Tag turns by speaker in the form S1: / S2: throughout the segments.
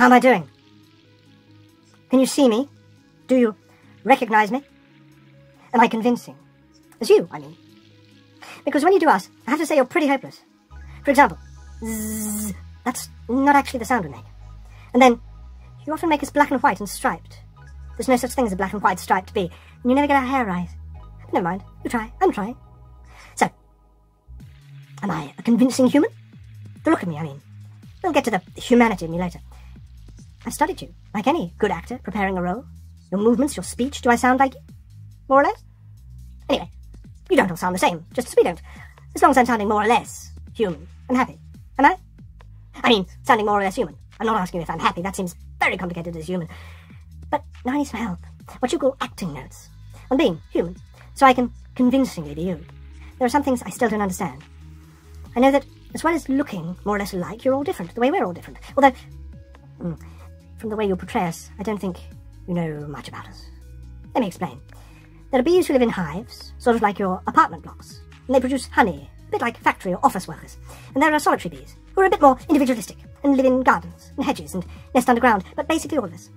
S1: How am I doing? Can you see me? Do you recognize me? Am I convincing? As you, I mean. Because when you do ask, I have to say you're pretty hopeless. For example, zzz, that's not actually the sound we make. And then, you often make us black and white and striped. There's no such thing as a black and white striped bee, and you never get our hair right. But never mind, you try, I'm trying. So, am I a convincing human? The look of me, I mean. We'll get to the humanity of me later. I've studied you, like any good actor preparing a role. Your movements, your speech, do I sound like you? More or less? Anyway, you don't all sound the same, just as we don't. As long as I'm sounding more or less human and happy. Am I? I mean, sounding more or less human. I'm not asking if I'm happy, that seems very complicated as human. But now I need some help. What you call acting notes. On being human, so I can convincingly be you. There are some things I still don't understand. I know that, as well as looking more or less alike, you're all different, the way we're all different. Although, mm, from the way you portray us, I don't think you know much about us. Let me explain. There are bees who live in hives, sort of like your apartment blocks, and they produce honey, a bit like factory or office workers. And there are solitary bees, who are a bit more individualistic, and live in gardens and hedges and nest underground, but basically all of us.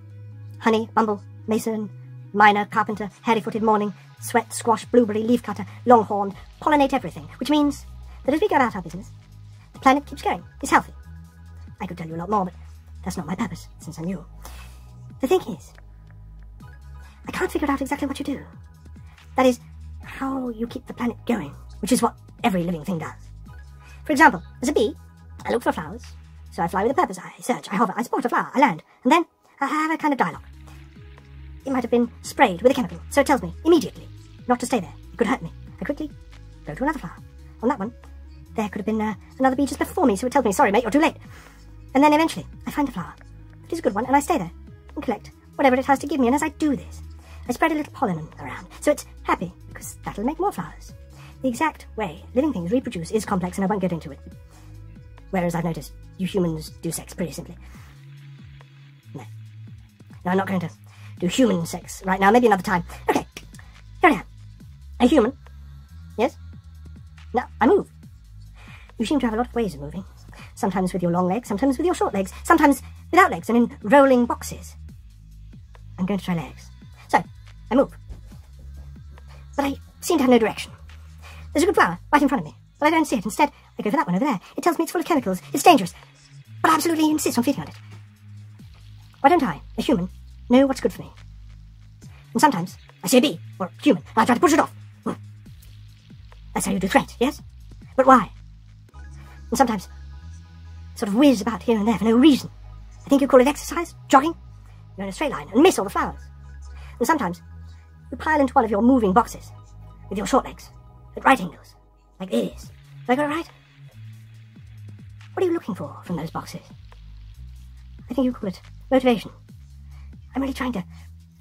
S1: Honey, bumble, mason, miner, carpenter, hairy-footed morning, sweat, squash, blueberry, leafcutter, longhorn, pollinate everything, which means that as we go about our business, the planet keeps going, it's healthy. I could tell you a lot more, but that's not my purpose, since I'm you. The thing is, I can't figure out exactly what you do. That is, how you keep the planet going, which is what every living thing does. For example, as a bee, I look for flowers, so I fly with a purpose. I search, I hover, I spot a flower, I land, and then I have a kind of dialogue. It might have been sprayed with a chemical, so it tells me immediately not to stay there. It could hurt me. I quickly go to another flower. On that one, there could have been uh, another bee just before me, so it tells me, sorry mate, you're too late. And then eventually, I find a flower. It is a good one, and I stay there and collect whatever it has to give me, and as I do this, I spread a little pollen around, so it's happy, because that'll make more flowers. The exact way living things reproduce is complex, and I won't get into it. Whereas I've noticed you humans do sex pretty simply. No. No, I'm not going to do human sex right now, maybe another time. Okay, here I am. A human. Yes? Now, I move. You seem to have a lot of ways of moving. Sometimes with your long legs, sometimes with your short legs, sometimes without legs and in rolling boxes. I'm going to try legs. So, I move. But I seem to have no direction. There's a good flower right in front of me, but I don't see it. Instead, I go for that one over there. It tells me it's full of chemicals. It's dangerous. But I absolutely insist on feeding on it. Why don't I, a human, know what's good for me? And sometimes I see a bee, or a human, and I try to push it off. Hmm. That's how you do threat, yes? But why? And sometimes sort of whiz about here and there for no reason. I think you call it exercise, jogging. You're in a straight line and miss all the flowers. And sometimes you pile into one of your moving boxes with your short legs at right angles, like this. Have I it right? What are you looking for from those boxes? I think you call it motivation. I'm really trying to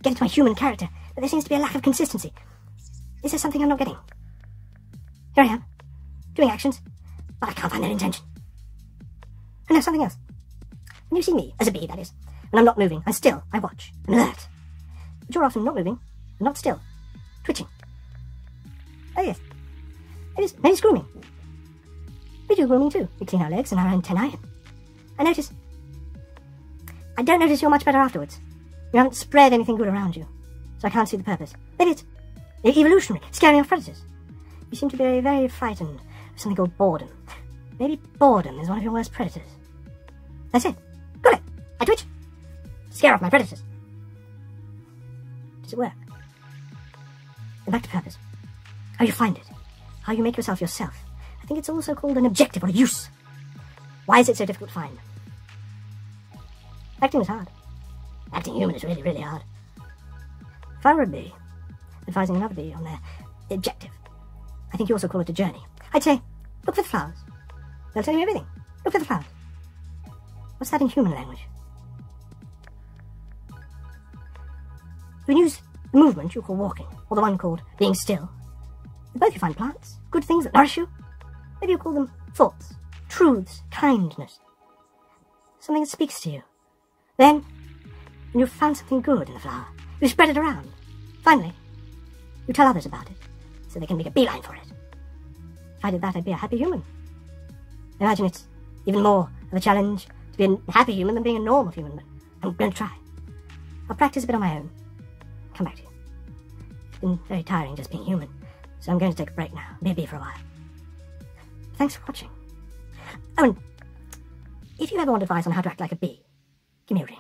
S1: get into my human character, but there seems to be a lack of consistency. Is there something I'm not getting? Here I am, doing actions, but I can't find their intention. And there's something else. When you see me, as a bee, that is, when I'm not moving, I'm still, I watch, I'm alert. But you're often not moving, not still. Twitching. Oh yes. It is maybe grooming. We do grooming too. We clean our legs and our antennae. I notice... I don't notice you're much better afterwards. You haven't spread anything good around you. So I can't see the purpose. Maybe it's evolutionary, scaring off predators. You seem to be very frightened of something called boredom. Maybe boredom is one of your worst predators. That's it. Got it. I twitch. Scare off my predators. Does it work? Back to purpose. How you find it. How you make yourself yourself. I think it's also called an objective or a use. Why is it so difficult to find? Acting is hard. Acting human is really, really hard. If I were a bee, advising another bee on their objective, I think you also call it a journey. I'd say, look for the flowers. They'll tell you everything. Look for the flowers. What's that in human language? You can use the movement you call walking, or the one called being still. In both you find plants, good things that nourish you. Maybe you call them thoughts, truths, kindness. Something that speaks to you. Then, when you've found something good in the flower, you spread it around. Finally, you tell others about it, so they can make a beeline for it. If I did that, I'd be a happy human. Imagine it's even more of a challenge to be a happy human than being a normal human, but I'm going to try. I'll practice a bit on my own. Come back to you. It's been very tiring just being human, so I'm going to take a break now. Maybe for a while. Thanks for watching. Oh, and if you ever want advice on how to act like a bee, give me a ring.